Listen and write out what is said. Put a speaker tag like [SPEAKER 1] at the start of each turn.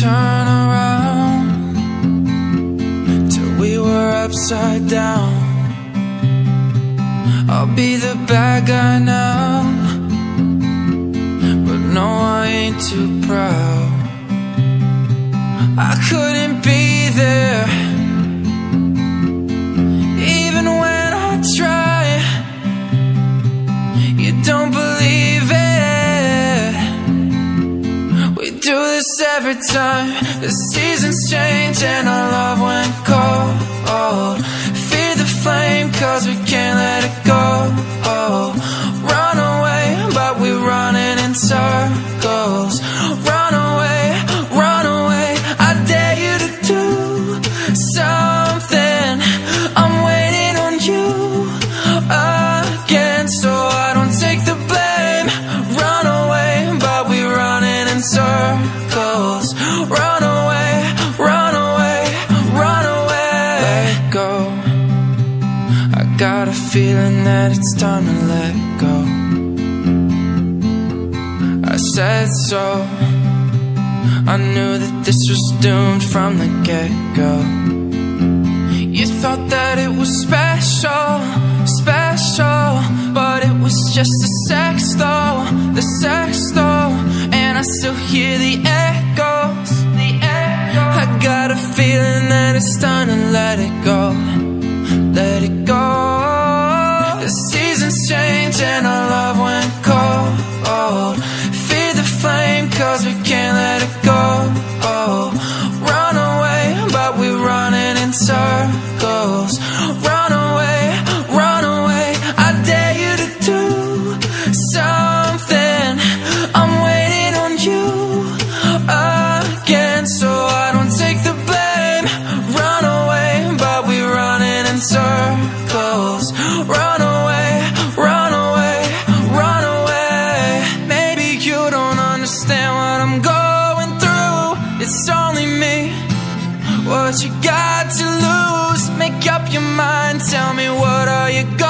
[SPEAKER 1] turn around till we were upside down. I'll be the bad guy now, but no, I ain't too proud. I couldn't be there. Every time The seasons change and our got a feeling that it's time to let go. I said so. I knew that this was doomed from the get-go. You thought that it was special, special But it was just the sex though, the sex though And I still hear the echoes, the echoes. I got a feeling that it's time to let it go Let only me. What you got to lose? Make up your mind. Tell me what are you gonna